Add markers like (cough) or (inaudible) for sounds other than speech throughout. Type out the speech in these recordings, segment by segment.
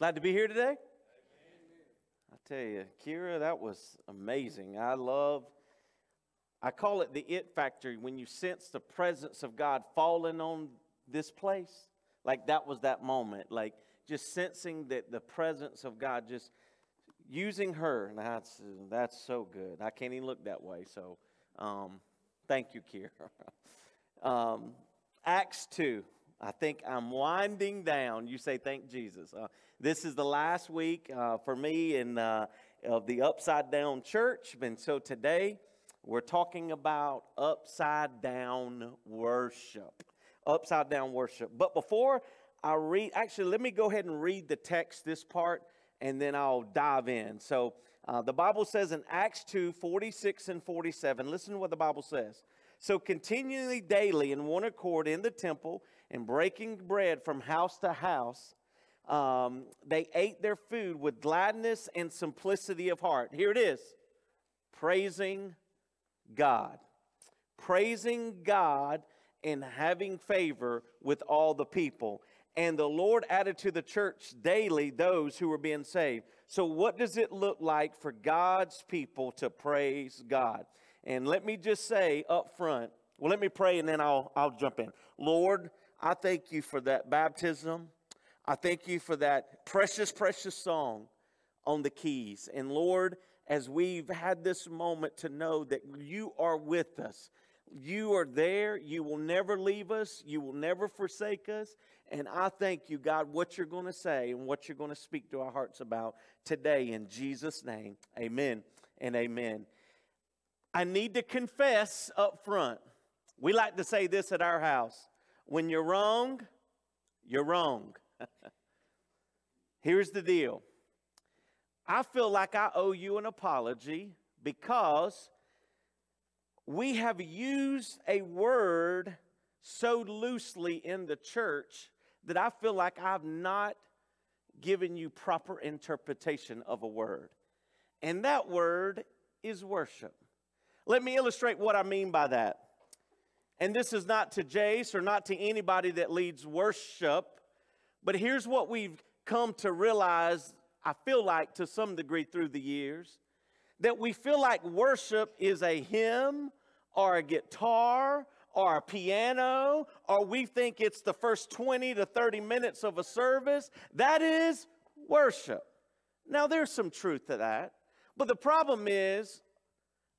Amen. Glad to be here today. I tell you, Kira, that was amazing. I love, I call it the it factor when you sense the presence of God falling on this place. Like that was that moment. Like just sensing that the presence of God just using her. That's, that's so good. I can't even look that way. So um, thank you, Kira. (laughs) um, Acts 2. I think I'm winding down. You say, thank Jesus. Uh, this is the last week uh, for me in uh, of the Upside Down Church. And so today we're talking about upside down worship. Upside down worship. But before I read, actually, let me go ahead and read the text, this part, and then I'll dive in. So uh, the Bible says in Acts 2 46 and 47, listen to what the Bible says. So continually daily in one accord in the temple and breaking bread from house to house, um, they ate their food with gladness and simplicity of heart. Here it is praising God. Praising God and having favor with all the people. And the Lord added to the church daily those who were being saved. So, what does it look like for God's people to praise God? And let me just say up front, well, let me pray and then I'll, I'll jump in. Lord, I thank you for that baptism. I thank you for that precious, precious song on the keys. And Lord, as we've had this moment to know that you are with us, you are there. You will never leave us. You will never forsake us. And I thank you, God, what you're going to say and what you're going to speak to our hearts about today in Jesus' name. Amen and amen. I need to confess up front. We like to say this at our house when you're wrong, you're wrong. (laughs) Here's the deal I feel like I owe you an apology because we have used a word so loosely in the church that I feel like I've not given you proper interpretation of a word. And that word is worship. Let me illustrate what I mean by that. And this is not to Jace or not to anybody that leads worship, but here's what we've come to realize, I feel like to some degree through the years, that we feel like worship is a hymn or a guitar or a piano, or we think it's the first 20 to 30 minutes of a service. That is worship. Now, there's some truth to that, but the problem is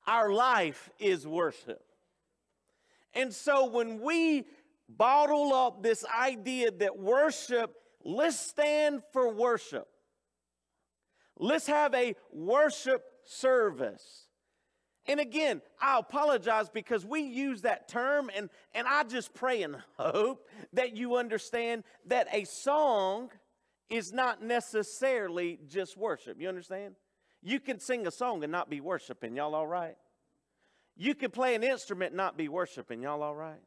our life is worship. And so when we bottle up this idea that worship, let's stand for worship. Let's have a worship service. And again, I apologize because we use that term, and, and I just pray and hope that you understand that a song is not necessarily just worship. You understand? You can sing a song and not be worshiping. Y'all all right? You can play an instrument not be worshiping. Y'all all right?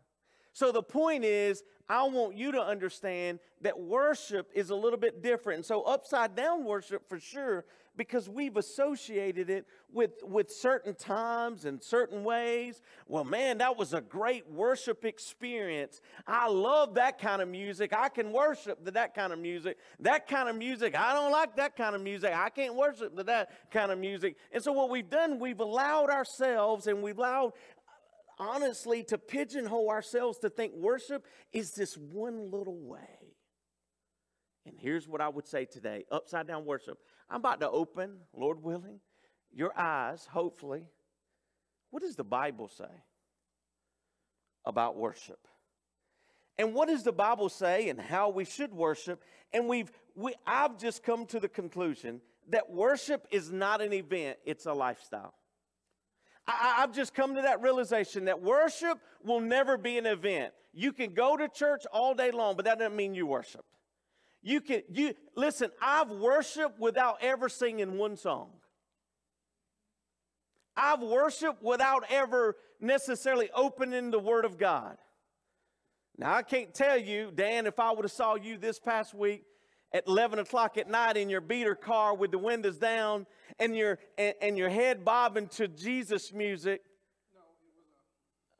So the point is, I want you to understand that worship is a little bit different. And so upside down worship for sure, because we've associated it with, with certain times and certain ways. Well, man, that was a great worship experience. I love that kind of music. I can worship to that kind of music. That kind of music, I don't like that kind of music. I can't worship to that kind of music. And so what we've done, we've allowed ourselves and we've allowed honestly to pigeonhole ourselves to think worship is this one little way. And here's what I would say today upside down worship. I'm about to open, Lord willing, your eyes, hopefully. What does the Bible say about worship? And what does the Bible say and how we should worship? And we've we, I've just come to the conclusion that worship is not an event, it's a lifestyle. I, have just come to that realization that worship will never be an event. You can go to church all day long, but that doesn't mean you worship. You can you listen, I've worshiped without ever singing one song. I've worshiped without ever necessarily opening the Word of God. Now I can't tell you, Dan, if I would have saw you this past week at 11 o'clock at night in your beater car with the windows down and your, and, and your head bobbing to Jesus music.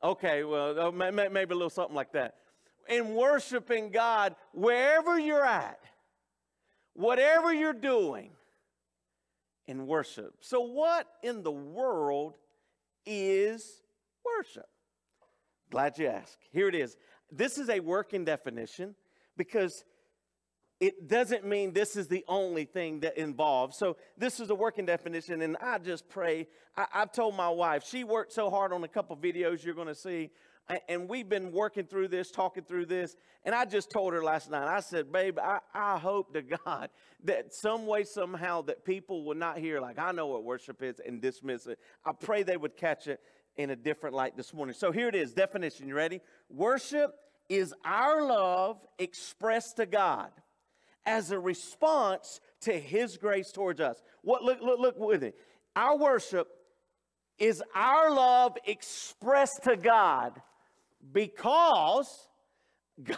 Okay, well, uh, maybe a little something like that. In worshiping God wherever you're at. whatever you're doing in worship. So, what in the world is worship? Glad you asked. Here it is. This is a working definition because it doesn't mean this is the only thing that involves. So, this is a working definition, and I just pray. I, have told my wife, she worked so hard on a couple videos you're going to see, and we've been working through this, talking through this, and I just told her last night, I said, babe, I, I hope to God (laughs) that some way, somehow, that people will not hear, like, I know what worship is, and dismiss it. I pray they would catch it in a different light this morning. So, here it is definition. You ready? Worship is our love expressed to God as a response to his grace towards us. What look look look with it. Our worship is our love expressed to God because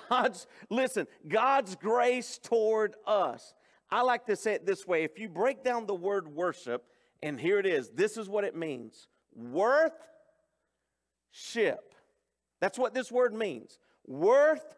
God's listen, God's grace toward us. I like to say it this way. If you break down the word worship, and here it is, this is what it means. Worth ship. That's what this word means. Worth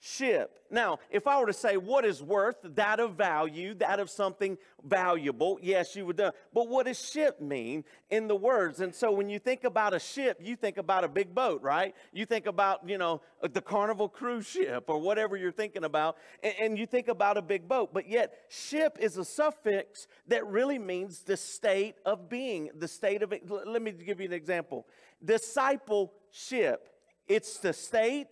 ship. Now, if I were to say what is worth, that of value, that of something valuable, yes, you would do. But what does ship mean in the words? And so when you think about a ship, you think about a big boat, right? You think about, you know, uh, the Carnival cruise ship or whatever you're thinking about, and, and you think about a big boat. But yet, ship is a suffix that really means the state of being, the state of. Let me give you an example. Discipleship, it's the state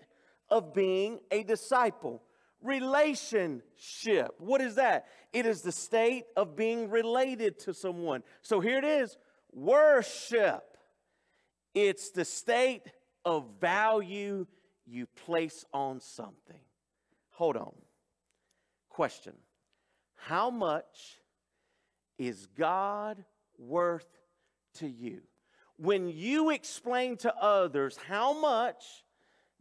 of being a disciple. Relationship. What is that? It is the state of being related to someone. So here it is worship. It's the state of value you place on something. Hold on. Question How much is God worth to you? When you explain to others how much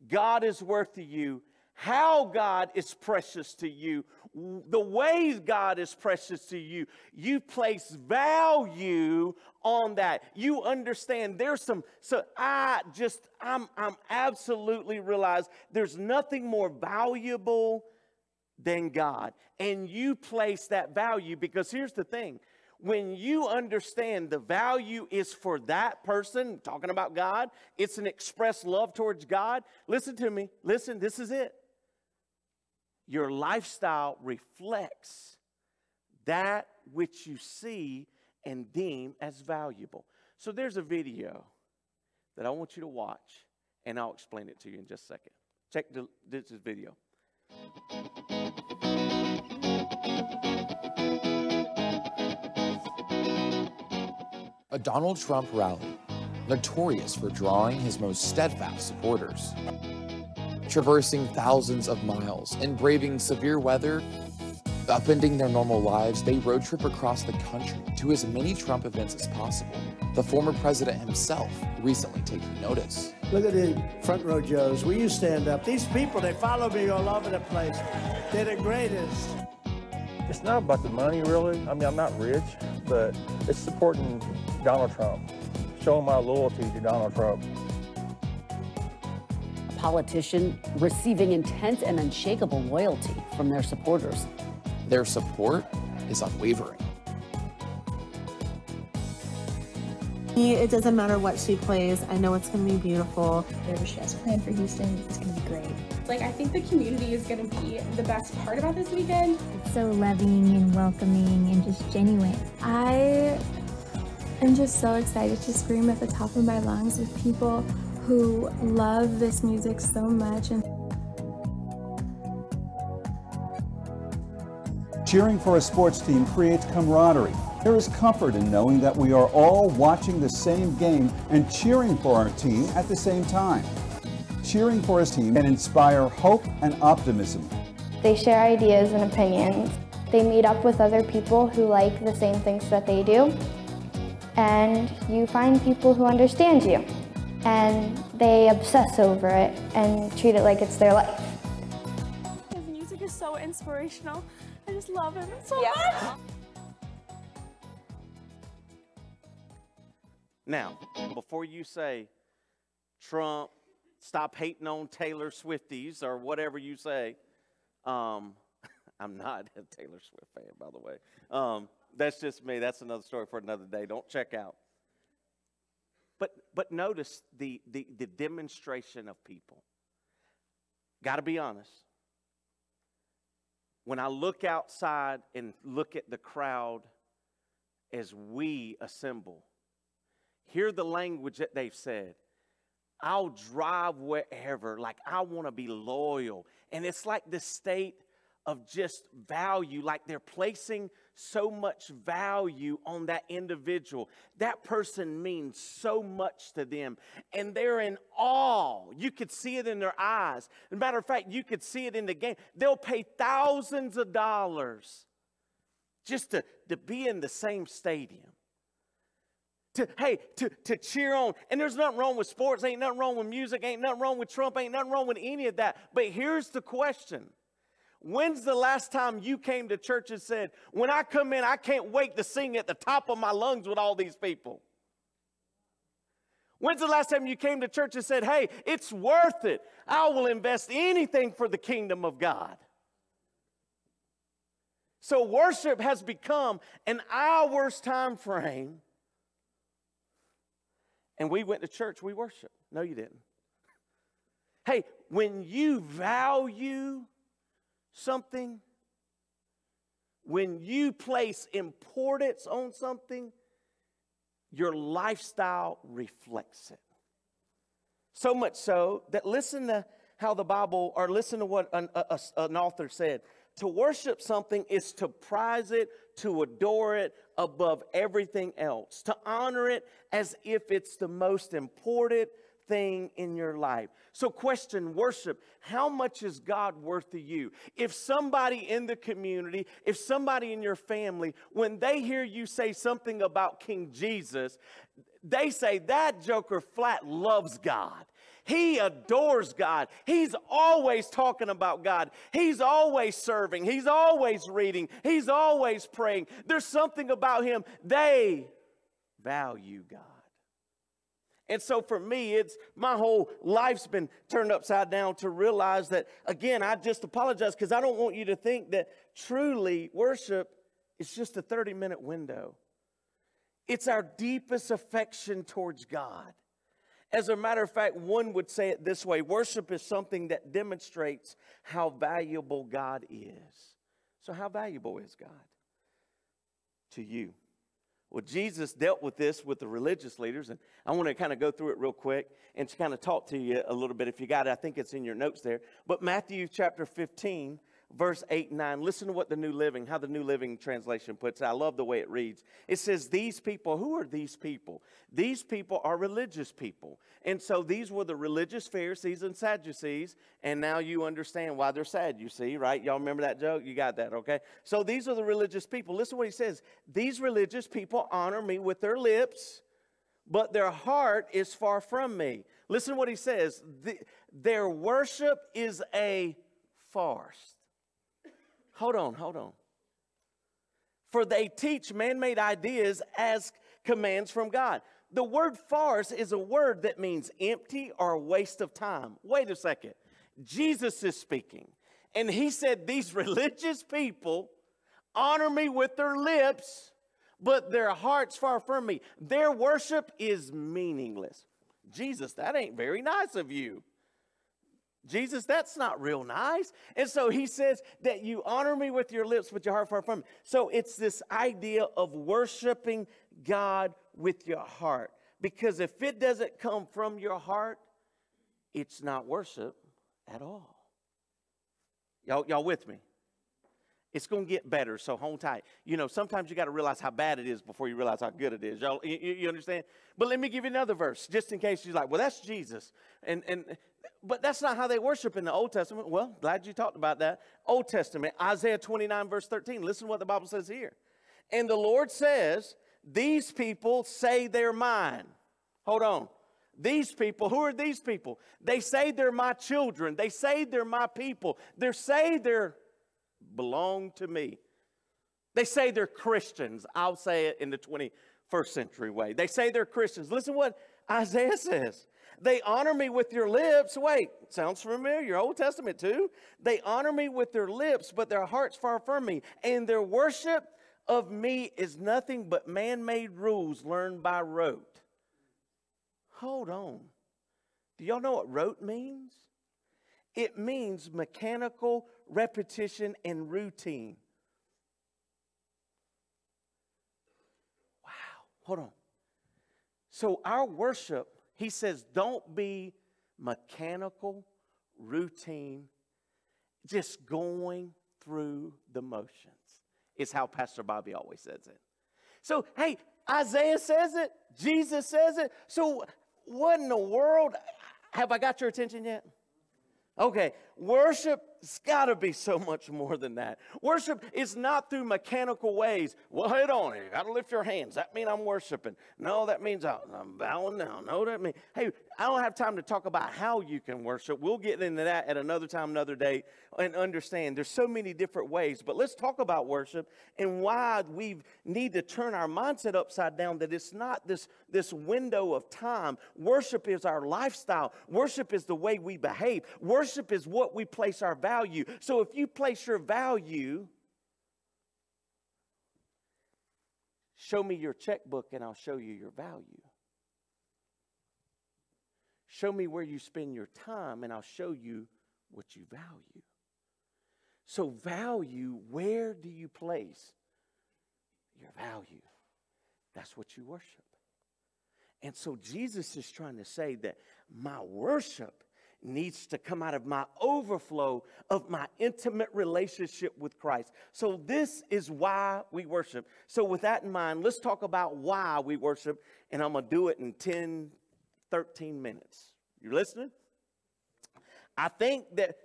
God is worth to you, how God is precious to you, the ways God is precious to you. You place value on that. You understand there's some, so I just, I'm, I'm absolutely realize there's nothing more valuable than God. And you place that value because here's the thing when you understand the value is for that person, talking about God, it's an expressed love towards God. Listen to me. Listen, this is it. Your lifestyle reflects that which you see and deem as valuable. So there's a video that I want you to watch, and I'll explain it to you in just a second. Check the, this video. A Donald Trump rally, notorious for drawing his most steadfast supporters. Traversing thousands of miles and braving severe weather, upending their normal lives, they road trip across the country to as many Trump events as possible. The former president himself recently taking notice. Look at the front row Joes. Will you stand up? These people, they follow me all over the place. They're the greatest. It's not about the money, really. I mean, I'm not rich, but it's supporting Donald Trump, showing my loyalty to Donald Trump. A politician receiving intense and unshakable loyalty from their supporters. Their support is unwavering. It doesn't matter what she plays. I know it's going to be beautiful. Whatever she has planned for Houston it's going to be great. Like, I think the community is going to be the best part about this weekend. It's so loving and welcoming and just genuine. I am just so excited to scream at the top of my lungs with people who love this music so much and Cheering for a sports team creates camaraderie. There is comfort in knowing that we are all watching the same game and cheering for our team at the same time. Cheering for a team can inspire hope and optimism. They share ideas and opinions. They meet up with other people who like the same things that they do. And you find people who understand you. And they obsess over it and treat it like it's their life. His music is so inspirational. I just love him so yeah. much. Now, before you say Trump, stop hating on Taylor Swifties or whatever you say, um, (laughs) I'm not a Taylor Swift fan, by the way. Um, that's just me. That's another story for another day. Don't check out. But, but notice the, the, the demonstration of people. Got to be honest. When I look outside and look at the crowd as we assemble, hear the language that they've said. I'll drive wherever. Like, I want to be loyal. And it's like the state of just value, like they're placing so much value on that individual. That person means so much to them, and they're in awe. You could see it in their eyes. As a matter of fact, you could see it in the game. They'll pay thousands of dollars just to, to be in the same stadium. To, hey, to, to cheer on. And there's nothing wrong with sports, ain't nothing wrong with music, ain't nothing wrong with Trump, ain't nothing wrong with any of that. But here's the question When's the last time you came to church and said, When I come in, I can't wait to sing at the top of my lungs with all these people? When's the last time you came to church and said, Hey, it's worth it. I will invest anything for the kingdom of God? So worship has become an hour's time frame. And we went to church, we worship. No, you didn't. Hey, when you value something, when you place importance on something, your lifestyle reflects it. So much so that listen to how the Bible, or listen to what an, a, an author said. To worship something is to prize it, to adore it above everything else, to honor it as if it's the most important thing in your life. So, question worship how much is God worth to you? If somebody in the community, if somebody in your family, when they hear you say something about King Jesus, they say that joker flat loves God. He adores God. He's always talking about God. He's always serving. He's always reading. He's always praying. There's something about him. They value God. And so for me, it's my whole life's been turned upside down to realize that, again, I just apologize because I don't want you to think that truly worship is just a 30 minute window. It's our deepest affection towards God. As a matter of fact, one would say it this way worship is something that demonstrates how valuable God is. So, how valuable is God to you? Well, Jesus dealt with this with the religious leaders, and I want to kind of go through it real quick and to kind of talk to you a little bit. If you got it, I think it's in your notes there. But Matthew chapter 15, verse 8 and 9. Listen to what the New Living, how the New Living Translation puts it. I love the way it reads. It says, These people, who are these people? These people are religious people. And so these were the religious Pharisees and Sadducees. And now you understand why they're sad, you see, right? Y'all remember that joke? You got that, okay? So these are the religious people. Listen to what he says. These religious people honor me with their lips, but their heart is far from me. Listen to what he says. The, their worship is a farce. Hold on, hold on. For they teach man made ideas as commands from God. The word farce is a word that means empty or waste of time. Wait a second. Jesus is speaking. And he said, These religious people honor me with their lips, but their hearts far from me. Their worship is meaningless. Jesus, that ain't very nice of you. Jesus, that's not real nice. And so he says that you honor me with your lips, but your heart far from me. So it's this idea of worshiping God with your heart. Because if it doesn't come from your heart, it's not worship at all. Y'all, y'all with me? It's going to get better, so hold tight. You know, sometimes you got to realize how bad it is before you realize how good it is. Y'all, you, you understand? But let me give you another verse, just in case you're like, well, that's Jesus. And, and but that's not how they worship in the Old Testament. Well, glad you talked about that. Old Testament, Isaiah 29, verse 13. Listen to what the Bible says here. And the Lord says, These people say they're mine. Hold on. These people, who are these people? They say they're my children. They say they're my people. They say they're belong to me. They say they're Christians. I'll say it in the 21st century way. They say they're Christians. Listen what Isaiah says. They honor me with your lips. Wait, sounds familiar. Old Testament too. They honor me with their lips, but their hearts far from me. And their worship of me is nothing but man made rules learned by rote. Hold on. Do y'all know what rote means? It means mechanical repetition and routine. Wow. Hold on. So, our worship, he says, don't be mechanical, routine, just going through the motions, is how Pastor Bobby always says it. So, hey, Isaiah says it, Jesus says it. So, what in the world? Have I got your attention yet? Okay, worship's got to be so much more than that. Worship is not through mechanical ways. Well, hold on, you got to lift your hands. That means I'm worshiping. No, that means I'm bowing down. No, that means, hey, I don't have time to talk about how you can worship. We'll get into that at another time, another day, and understand there's so many different ways. But let's talk about worship and why we need to turn our mindset upside down that it's not this, this window of time. Worship is our lifestyle, worship is the way we behave, worship is what we place our value. So if you place your value, show me your checkbook and I'll show you your value. Show me where you spend your time, and I'll show you what you value. So, value, where do you place your value? That's what you worship. And so, Jesus is trying to say that my worship needs to come out of my overflow of my intimate relationship with Christ. So, this is why we worship. So, with that in mind, let's talk about why we worship, and I'm going to do it in 10, 13 minutes. You listening? I think that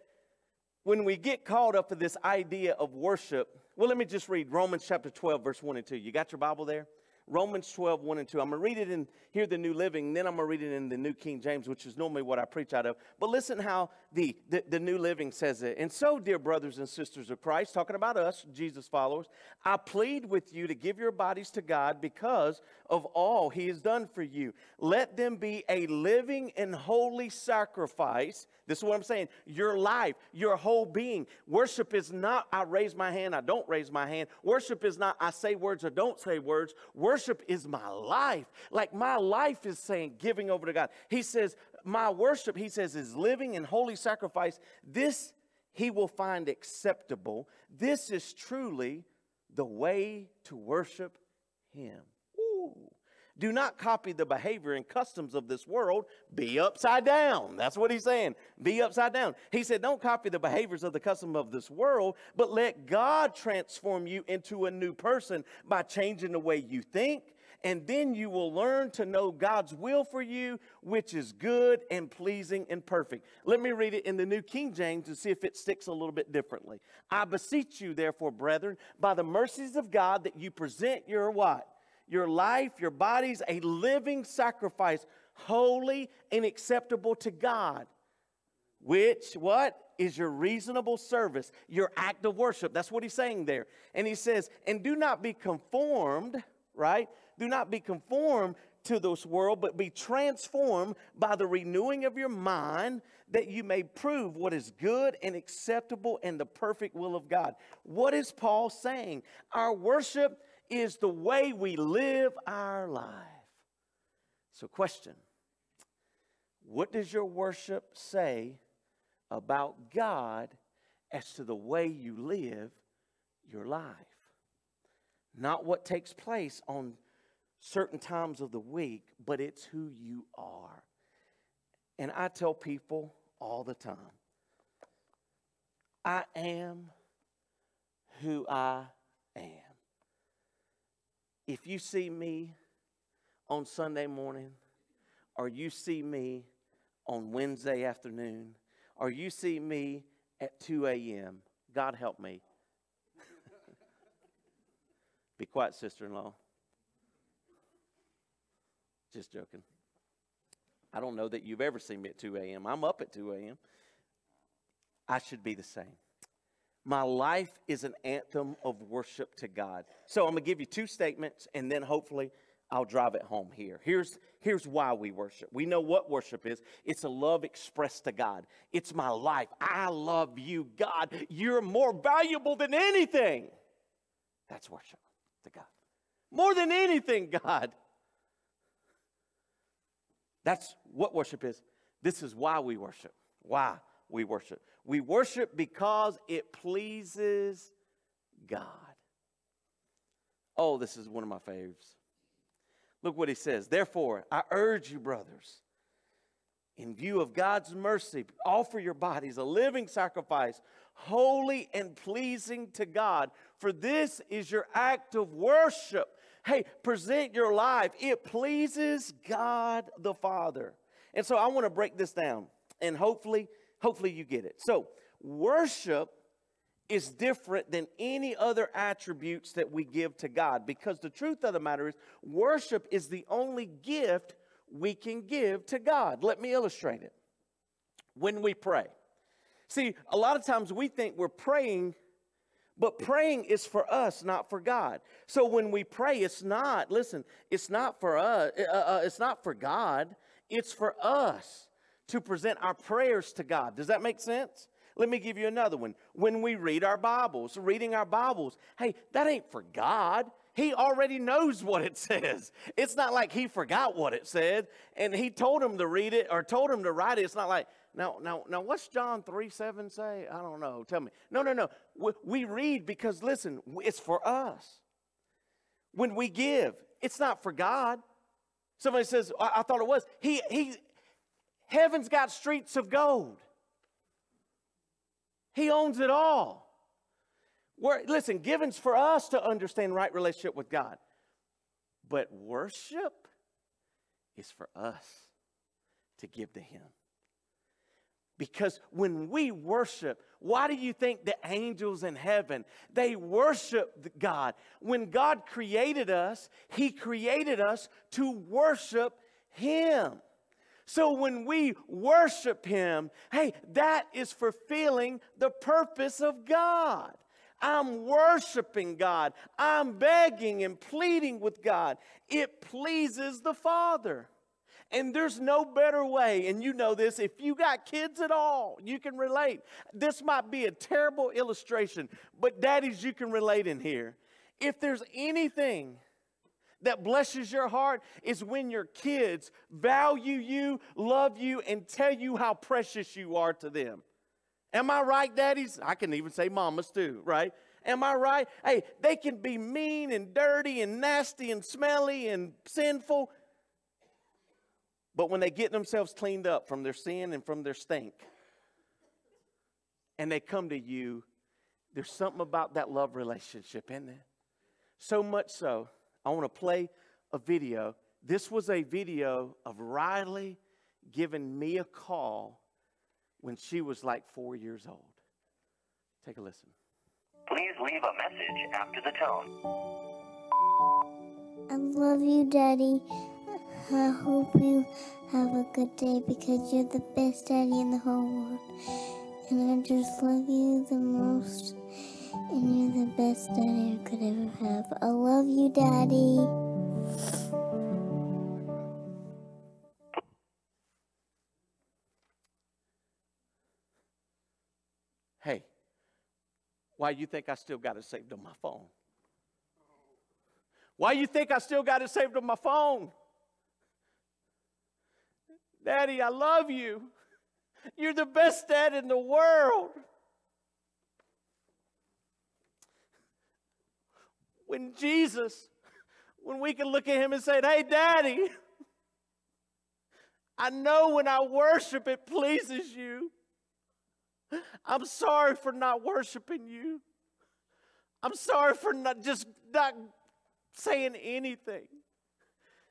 when we get caught up in this idea of worship, well, let me just read Romans chapter 12, verse 1 and 2. You got your Bible there? Romans 12, 1 and 2. I'm going to read it in here, the New Living, then I'm going to read it in the New King James, which is normally what I preach out of. But listen how the, the, the New Living says it. And so, dear brothers and sisters of Christ, talking about us, Jesus followers, I plead with you to give your bodies to God because of all he has done for you. Let them be a living and holy sacrifice. This is what I'm saying. Your life, your whole being. Worship is not I raise my hand, I don't raise my hand. Worship is not I say words or don't say words. Worship is my life. Like my life is saying giving over to God. He says, my worship, he says, is living in holy sacrifice. This he will find acceptable. This is truly the way to worship him. Do not copy the behavior and customs of this world. Be upside down. That's what he's saying. Be upside down. He said, Don't copy the behaviors of the custom of this world, but let God transform you into a new person by changing the way you think. And then you will learn to know God's will for you, which is good and pleasing and perfect. Let me read it in the New King James to see if it sticks a little bit differently. I beseech you, therefore, brethren, by the mercies of God, that you present your what? your life, your bodies, a living sacrifice, holy and acceptable to God. Which, what? Is your reasonable service, your act of worship. That's what he's saying there. And he says, and do not be conformed, right? Do not be conformed to this world, but be transformed by the renewing of your mind that you may prove what is good and acceptable and the perfect will of God. What is Paul saying? Our worship is the way we live our life. So, question What does your worship say about God as to the way you live your life? Not what takes place on certain times of the week, but it's who you are. And I tell people all the time I am who I am. If you see me on Sunday morning, or you see me on Wednesday afternoon, or you see me at 2 a.m., God help me. (laughs) Be quiet, sister in law. Just joking. I don't know that you've ever seen me at 2 a.m. I'm up at 2 a.m. I should be the same. My life is an anthem of worship to God. So I'm going to give you two statements, and then hopefully I'll drive it home here. Here's, here's why we worship. We know what worship is it's a love expressed to God. It's my life. I love you, God. You're more valuable than anything. That's worship to God. More than anything, God. That's what worship is. This is why we worship. Why we worship. We worship because it pleases God. Oh, this is one of my faves. Look what he says. Therefore, I urge you, brothers, in view of God's mercy, offer your bodies a living sacrifice, holy and pleasing to God, for this is your act of worship. Hey, present your life. It pleases God the Father. And so I want to break this down and hopefully hopefully you get it. So, worship is different than any other attributes that we give to God because the truth of the matter is, worship is the only gift we can give to God. Let me illustrate it. When we pray, see, a lot of times we think we're praying, but praying is for us, not for God. So when we pray, it's not, listen, it's not for us, uh, uh, it's not for God, it's for us to present our prayers to God. Does that make sense? Let me give you another one. When we read our Bibles, reading our Bibles, hey, that ain't for God. He already knows what it (laughs) says. It's not like he forgot what it said and he told him to read it or told him to write it. It's not like, now, now, now, what's John 3 7 say? I don't know. Tell me. No, no, no. We, we read because, listen, it's for us. When we give, it's not for God. Somebody says, I, I thought it was. He, he, heaven's got streets of gold. He owns it all. We're, listen, giving's for us to understand right relationship with God. But worship is for us to give to Him. Because when we worship, why do you think the angels in heaven, they worship God? When God created us, He created us to worship Him. So when we worship Him, hey, that is fulfilling the purpose of God. I'm worshiping God. I'm begging and pleading with God. It pleases the Father. And there's no better way, and you know this, if you got kids at all, you can relate. This might be a terrible illustration, but daddies, you can relate in here. If there's anything that blesses your heart is when your kids value you, love you, and tell you how precious you are to them. Am I right, daddies? I can even say mamas too, right? Am I right? Hey, they can be mean and dirty and nasty and smelly and sinful. But when they get themselves cleaned up from their sin and from their stink, and they come to you, there's something about that love relationship, isn't there? So much so I want to play a video. This was a video of Riley giving me a call when she was like four years old. Take a listen. Please leave a message after the tone. I love you, Daddy. I hope you have a good day because you're the best daddy in the whole world. And I just love you the most. And you're the best daddy I could ever have. I love you, Daddy. Hey, why you think I still got it saved on my phone? Why you think I still got it saved on my phone? Daddy, I love you. You're the best dad in the world. when Jesus, when we can look at him and say, Hey, Daddy, I know when I worship it pleases you. I'm sorry for not worshiping you. I'm sorry for not just not saying anything.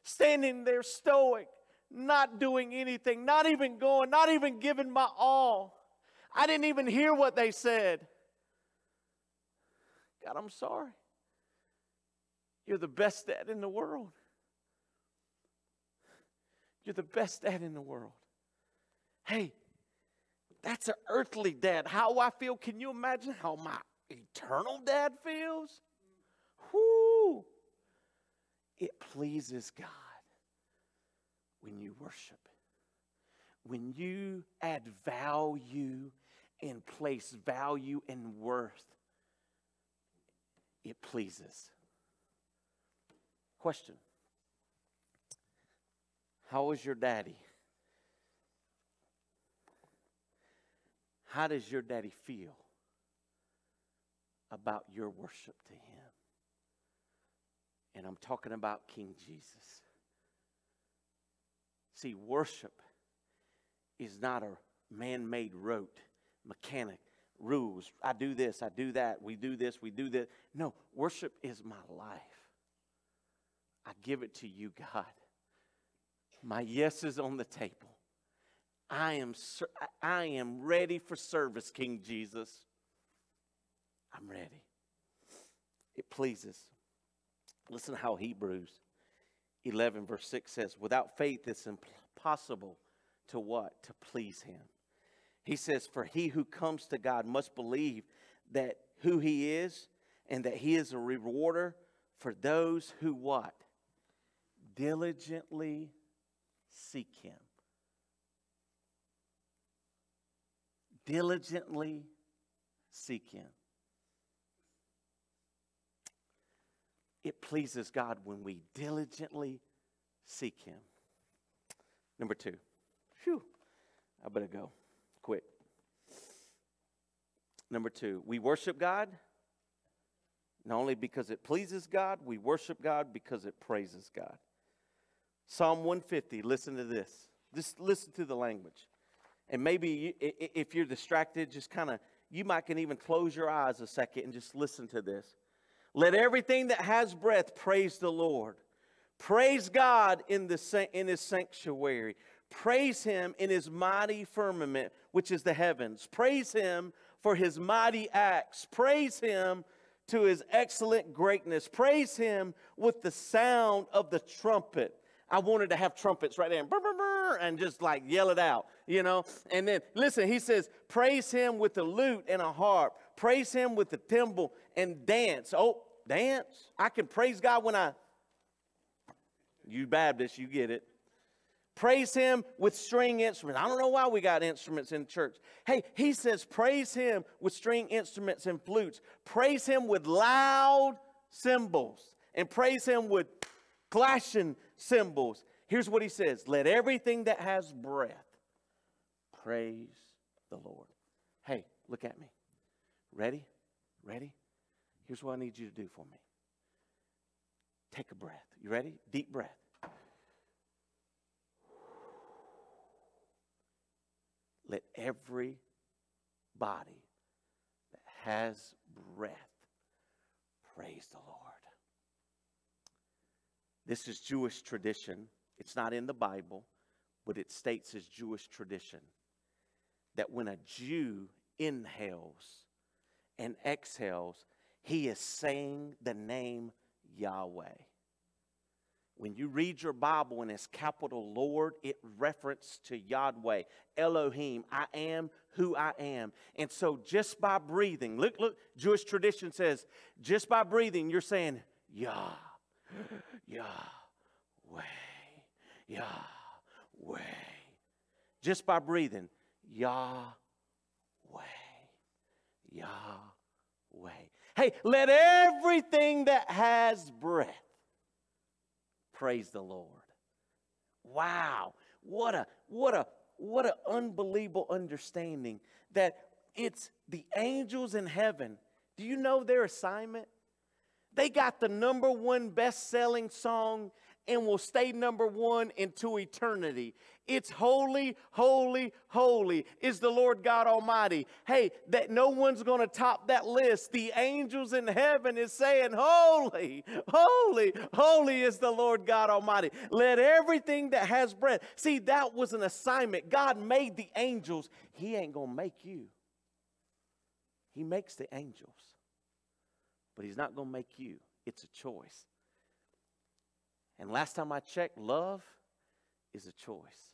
Standing there stoic, not doing anything, not even going, not even giving my all. I didn't even hear what they said. God, I'm sorry. You're the best dad in the world. You're the best dad in the world. Hey, that's an earthly dad. How I feel, can you imagine how my eternal dad feels? Whoo! It pleases God when you worship. When you add value and place value and worth, it pleases. Question How is your daddy? How does your daddy feel about your worship to him? And I'm talking about King Jesus. See, worship is not a man made rote, mechanic, rules. I do this, I do that, we do this, we do that. No, worship is my life. I give it to you, God. My yes is on the table. I am, I am ready for service, King Jesus. I'm ready. It pleases. Listen to how Hebrews 11, verse 6 says, Without faith, it's impossible to what? To please Him. He says, For he who comes to God must believe that who He is and that He is a rewarder for those who what? Diligently seek Him. Diligently seek Him. It pleases God when we diligently seek Him. Number two. Phew, I better go quick. Number two, we worship God not only because it pleases God, we worship God because it praises God. Psalm 150, listen to this. Just listen to the language. And maybe you, if you're distracted, just kind of, you might can even close your eyes a second and just listen to this. Let everything that has breath praise the Lord. Praise God in, the, in his sanctuary. Praise him in his mighty firmament, which is the heavens. Praise him for his mighty acts. Praise him to his excellent greatness. Praise him with the sound of the trumpet. I wanted to have trumpets right there and, burr, burr, burr, and just like yell it out, you know. And then listen, he says, praise him with the lute and a harp. Praise him with the timbrel and dance. Oh, Dance. I can praise God when I. You Baptists, you get it. Praise Him with string instruments. I don't know why we got instruments in church. Hey, He says, praise Him with string instruments and flutes. Praise Him with loud cymbals. And praise Him with clashing cymbals. Here's what He says Let everything that has breath praise the Lord. Hey, look at me. Ready? Ready? Here's what I need you to do for me take a breath. You ready? Deep breath. Let every body that has breath praise the Lord. This is Jewish tradition. It's not in the Bible, but it states as Jewish tradition that when a Jew inhales and exhales, he is saying the name Yahweh. When you read your Bible and it's capital Lord, it reference to Yahweh, Elohim, I am who I am. And so just by breathing, look, look, Jewish tradition says, just by breathing, you're saying, Yah, Yahweh, Yahweh. Just by breathing, Yahweh. Hey, let everything that has breath praise the Lord. Wow. What a what a what an unbelievable understanding that it's the angels in heaven. Do you know their assignment? They got the number one best selling song and will stay number one into eternity. It's holy, holy, holy is the Lord God Almighty. Hey, that no one's going to top that list. The angels in heaven is saying, Holy, holy, holy is the Lord God Almighty. Let everything that has breath. See, that was an assignment. God made the angels. He ain't going to make you. He makes the angels. But He's not going to make you. It's a choice. And last time I checked, love is a choice.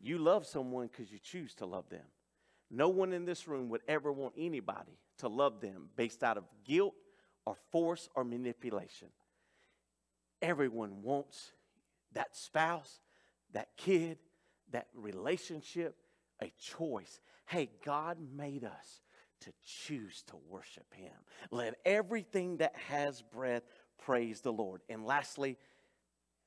You love someone because you choose to love them. No one in this room would ever want anybody to love them based out of guilt or force or manipulation. everyone wants that spouse, that kid, that relationship, a choice. Hey, God made us to choose to worship Him. Let everything that has breath praise the Lord. And lastly,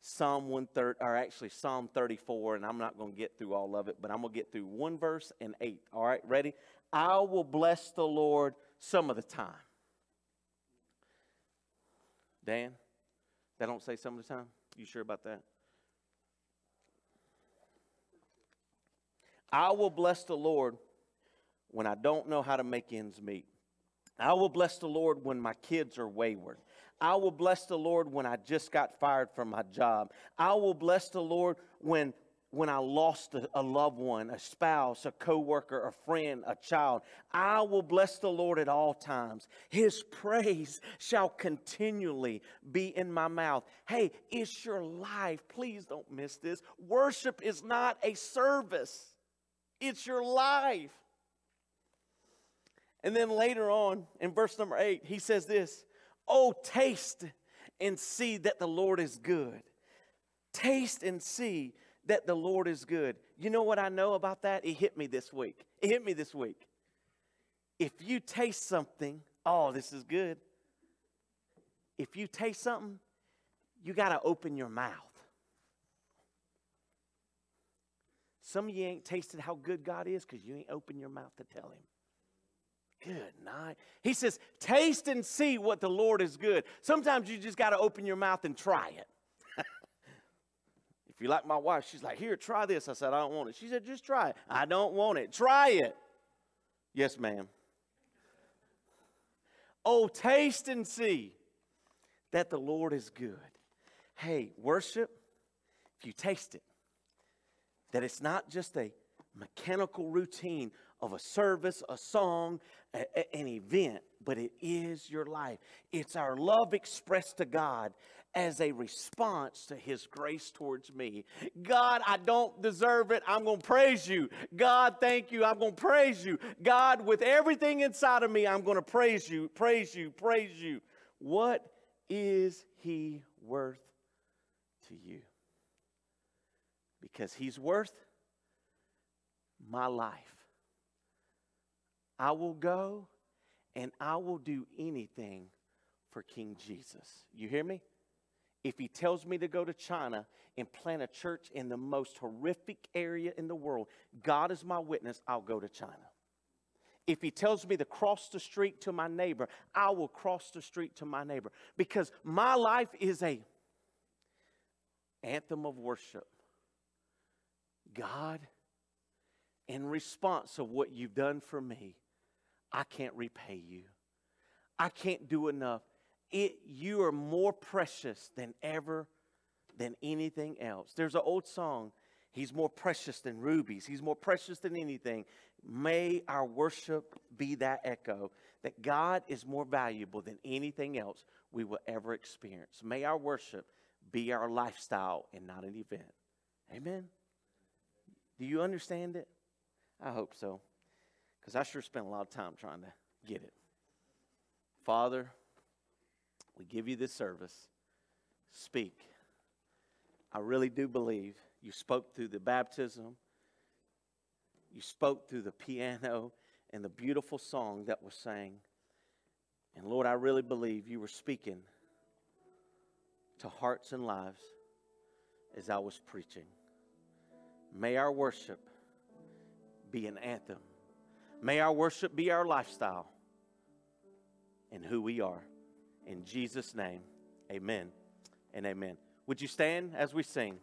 Psalm 130, or actually Psalm 34, and I'm not going to get through all of it, but I'm going to get through one verse and eight. All right, ready? I will bless the Lord some of the time. Dan, that don't say some of the time? You sure about that? I will bless the Lord when I don't know how to make ends meet. I will bless the Lord when my kids are wayward. I will bless the Lord when I just got fired from my job. I will bless the Lord when when I lost a, a, loved one, a spouse, a coworker, a friend, a child. I will bless the Lord at all times. His praise shall continually be in my mouth. Hey, it's your life. Please don't miss this. Worship is not a service. It's your life. And then later on in verse number 8, he says this, "Oh taste and see that the Lord is good. Taste and see that the Lord is good. You know what I know about that? It hit me this week. It hit me this week. If you taste something, oh, this is good. If you taste something, you got to open your mouth. Some of you ain't tasted how good God is because you ain't opened your mouth to tell Him. Good night. He says, Taste and see what the Lord is good. Sometimes you just got to open your mouth and try it. (laughs) If you like my wife, she's like, Here, try this. I said, I don't want it. She said, Just try it. I don't want it. Try it. Yes, ma'am. Oh, taste and see that the Lord is good. Hey, worship, if you taste it, that it's not just a mechanical routine of a service, a song, a, a, an event, but it is your life. It's our love expressed to God as a response to his grace towards me. God, I don't deserve it. I'm going to praise you. God, thank you. I'm going to praise you. God, with everything inside of me, I'm going to praise you, praise you, praise you. What is he worth to you? Because he's worth my life. I will go and I will do anything for King Jesus. You hear me? If he tells me to go to China and plant a church in the most horrific area in the world, God is my witness, I'll go to China. If he tells me to cross the street to my neighbor, I will cross the street to my neighbor because my life is a anthem of worship. God, in response of what you've done for me, I can't repay you. I can't do enough it, you are more precious than ever, than anything else. There's an old song, He's more precious than rubies, He's more precious than anything. May our worship be that echo that God is more valuable than anything else we will ever experience. May our worship be our lifestyle and not an event. Amen. Do you understand it? I hope so. Because I sure spent a lot of time trying to get it. Father, we give you this service. Speak. I really do believe you spoke through the baptism, you spoke through the piano and the beautiful song that was sang. And Lord, I really believe you were speaking to hearts and lives as I was preaching. May our worship be an anthem. May our worship be our lifestyle and who we are. In Jesus' name, amen and amen. Would you stand as we sing?